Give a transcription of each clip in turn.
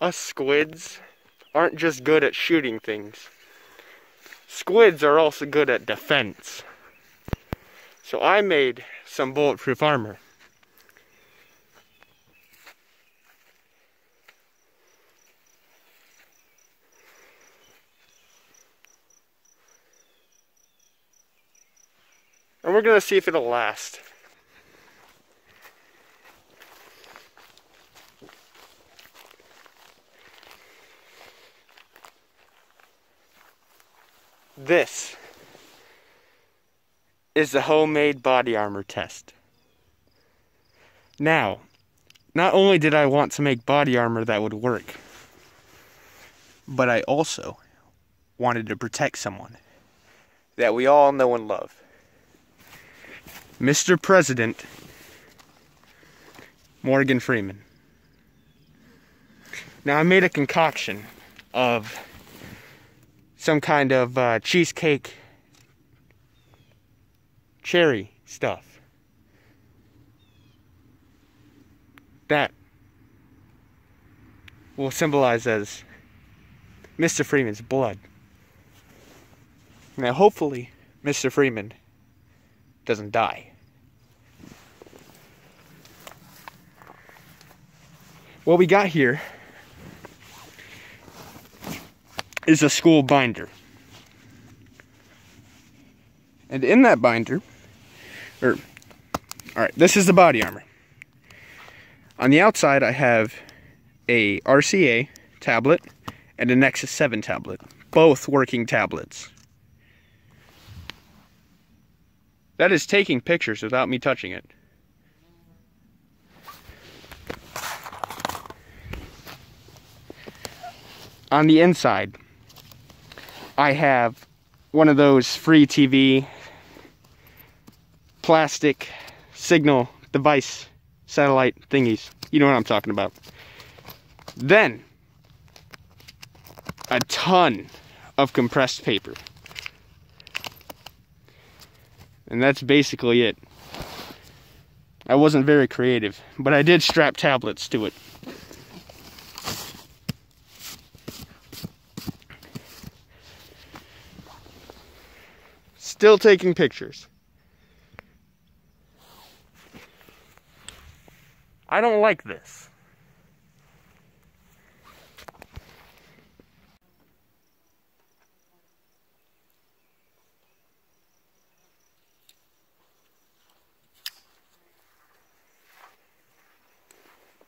us squids aren't just good at shooting things. Squids are also good at defense. So I made some bulletproof armor. And we're gonna see if it'll last. This is the homemade body armor test. Now, not only did I want to make body armor that would work, but I also wanted to protect someone that we all know and love. Mr. President Morgan Freeman. Now, I made a concoction of some kind of uh, cheesecake cherry stuff. That will symbolize as Mr. Freeman's blood. Now, hopefully, Mr. Freeman doesn't die. What we got here is a school binder. And in that binder, or, all right, this is the body armor. On the outside, I have a RCA tablet and a Nexus 7 tablet, both working tablets. That is taking pictures without me touching it. On the inside, I have one of those free TV plastic signal device satellite thingies. You know what I'm talking about. Then, a ton of compressed paper. And that's basically it. I wasn't very creative, but I did strap tablets to it. Still taking pictures. I don't like this.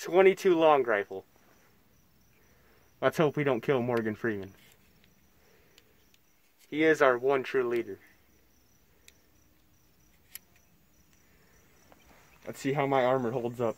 Twenty-two long rifle. Let's hope we don't kill Morgan Freeman. He is our one true leader. Let's see how my armor holds up.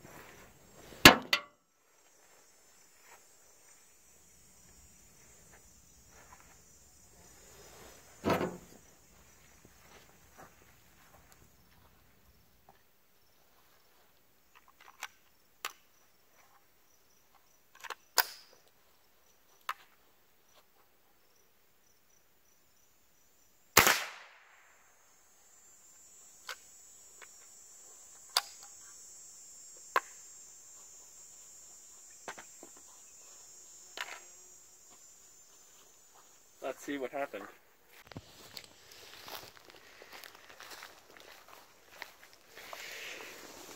Let's see what happened.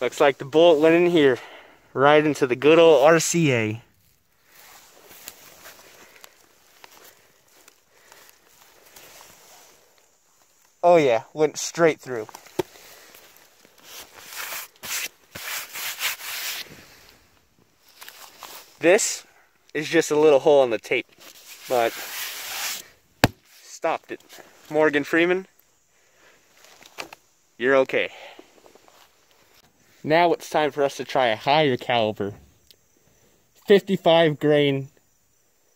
Looks like the bullet went in here, right into the good old RCA. Oh yeah, went straight through. This is just a little hole in the tape, but stopped it. Morgan Freeman, you're okay. Now it's time for us to try a higher caliber. 55 grain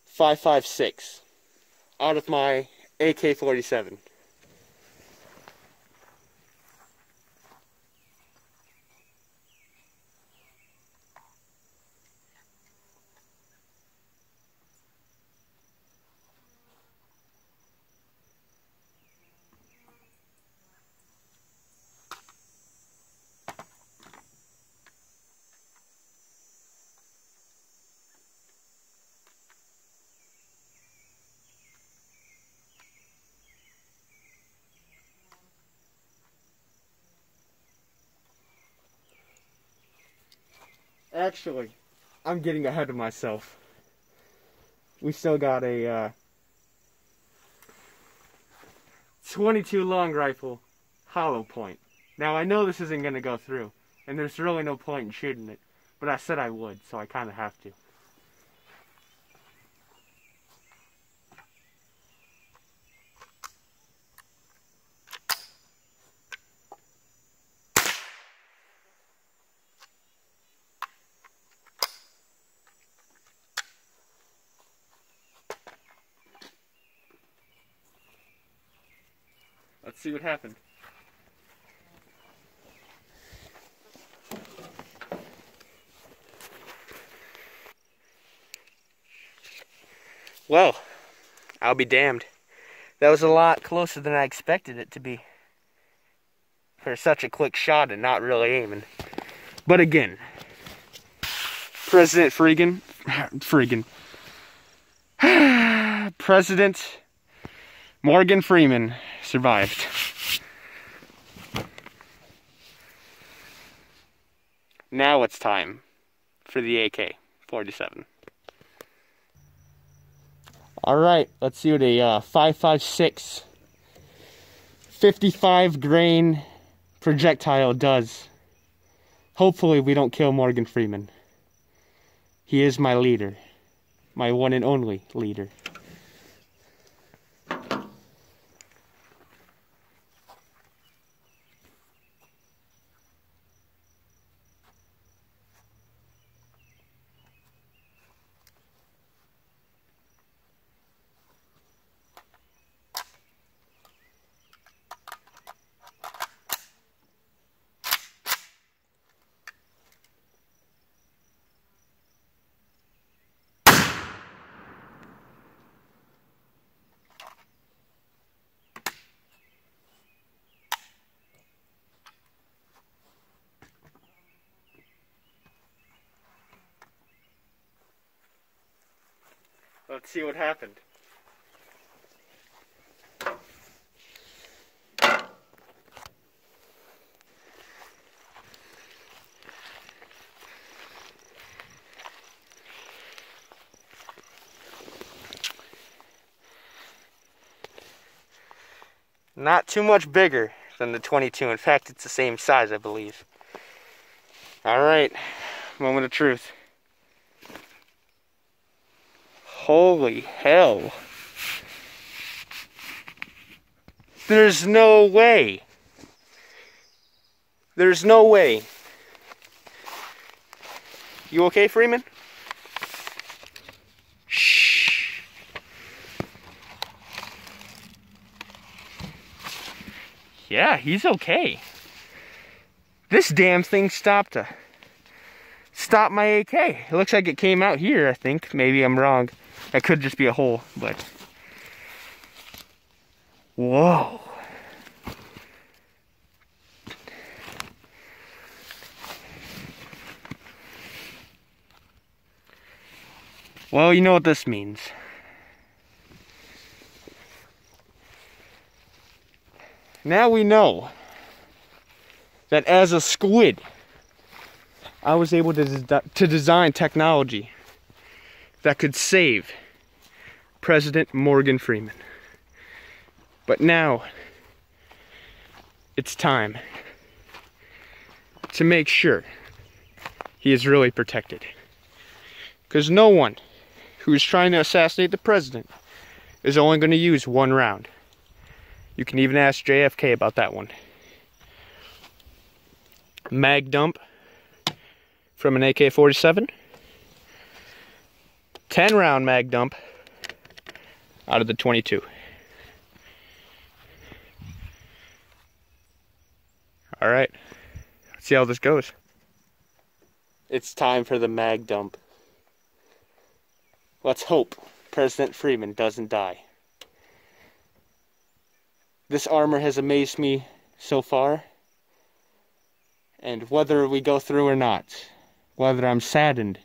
556 out of my AK-47. Actually, I'm getting ahead of myself. We still got a uh, 22 long rifle hollow point. Now I know this isn't going to go through, and there's really no point in shooting it, but I said I would, so I kind of have to. See what happened. Well, I'll be damned. That was a lot closer than I expected it to be. For such a quick shot and not really aiming. But again, President Freegan, Freegan, President Morgan Freeman survived. Now it's time for the AK 47. All right, let's see what a uh, 5.56 55 grain projectile does. Hopefully we don't kill Morgan Freeman. He is my leader. My one and only leader. Let's see what happened. Not too much bigger than the 22. In fact, it's the same size, I believe. All right, moment of truth. Holy hell. There's no way. There's no way. You okay, Freeman? Shh. Yeah, he's okay. This damn thing stopped a stop my AK. It looks like it came out here, I think. Maybe I'm wrong. That could just be a hole, but... Whoa. Well, you know what this means. Now we know that as a squid, I was able to, to design technology that could save President Morgan Freeman. But now, it's time to make sure he is really protected. Because no one who is trying to assassinate the president is only going to use one round. You can even ask JFK about that one. Mag dump from an AK 47. 10 round mag dump out of the 22. All right, let's see how this goes. It's time for the mag dump. Let's hope President Freeman doesn't die. This armor has amazed me so far. And whether we go through or not, whether I'm saddened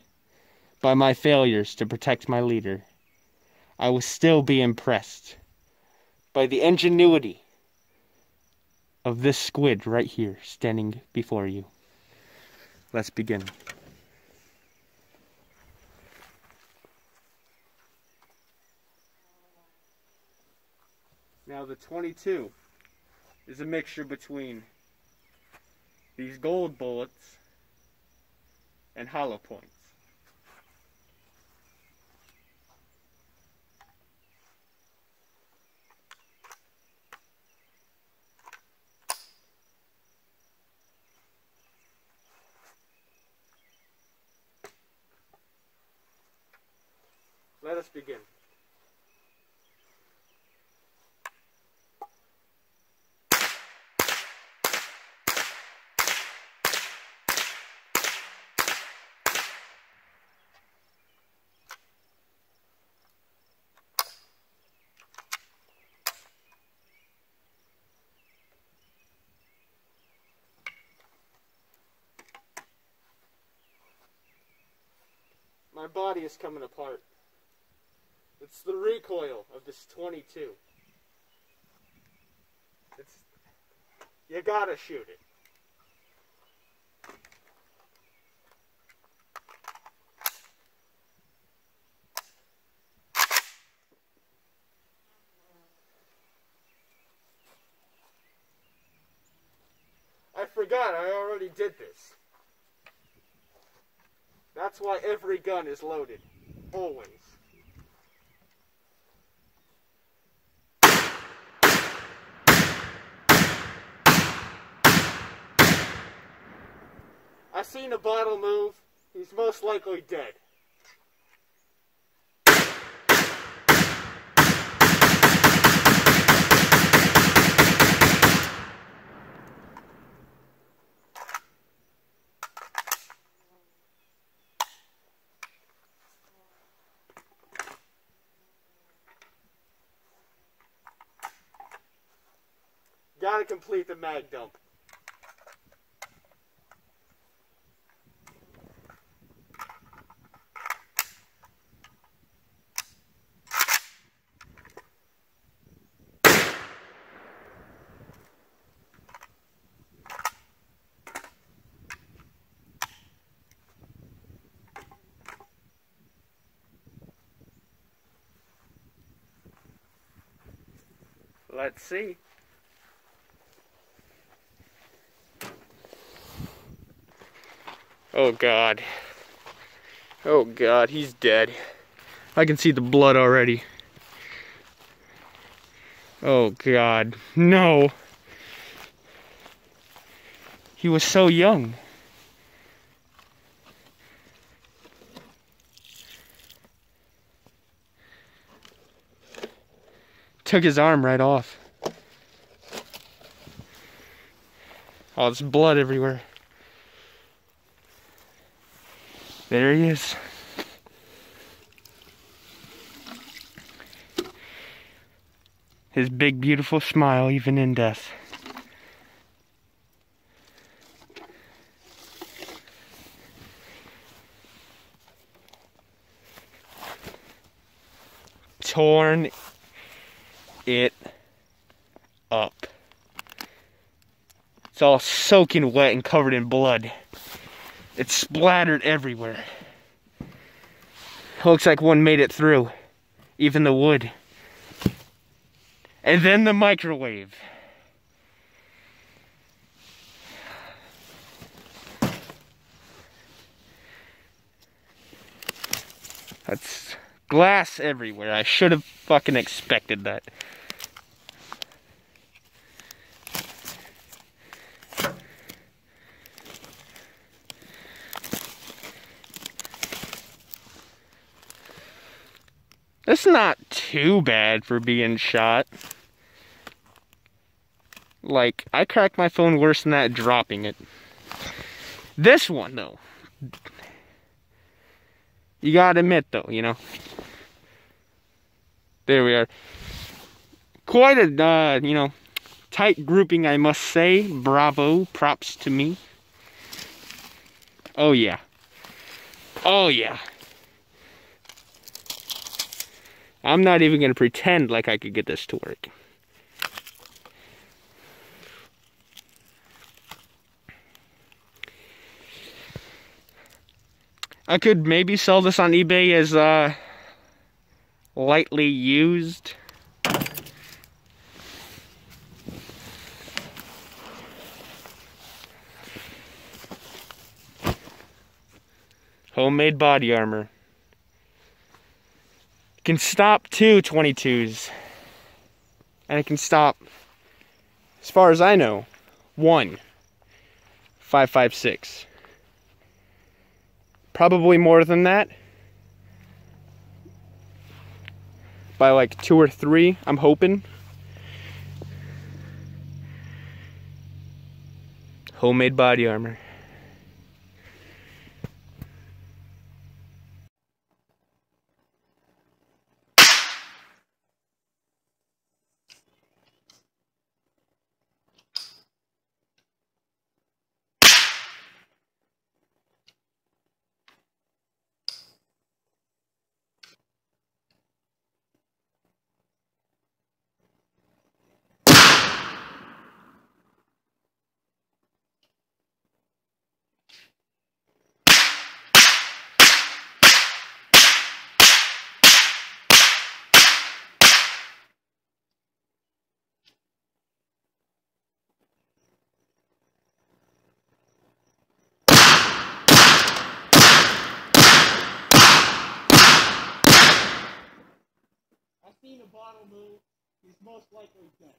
by my failures to protect my leader, I will still be impressed by the ingenuity of this squid right here standing before you. Let's begin. Now the 22 is a mixture between these gold bullets and hollow points. Let us begin. My body is coming apart. It's the recoil of this 22. It's you gotta shoot it. I forgot I already did this. That's why every gun is loaded. Always. I seen a bottle move. He's most likely dead. Gotta complete the mag dump. Let's see. Oh god. Oh god, he's dead. I can see the blood already. Oh god. No. He was so young. Took his arm right off. Oh, there's blood everywhere. There he is. His big, beautiful smile, even in death. Torn it up. It's all soaking wet and covered in blood. It's splattered everywhere. Looks like one made it through. Even the wood. And then the microwave. That's glass everywhere. I should have fucking expected that. That's not too bad for being shot. Like, I cracked my phone worse than that dropping it. This one, though. You gotta admit, though, you know. There we are. Quite a, uh, you know, tight grouping, I must say. Bravo. Props to me. Oh, yeah. Oh, yeah. I'm not even going to pretend like I could get this to work. I could maybe sell this on eBay as uh, lightly used. Homemade body armor. Can stop two 22s. And it can stop, as far as I know, one 556. Probably more than that. By like two or three, I'm hoping. Homemade body armor. Seen a bottle move, he's most likely dead.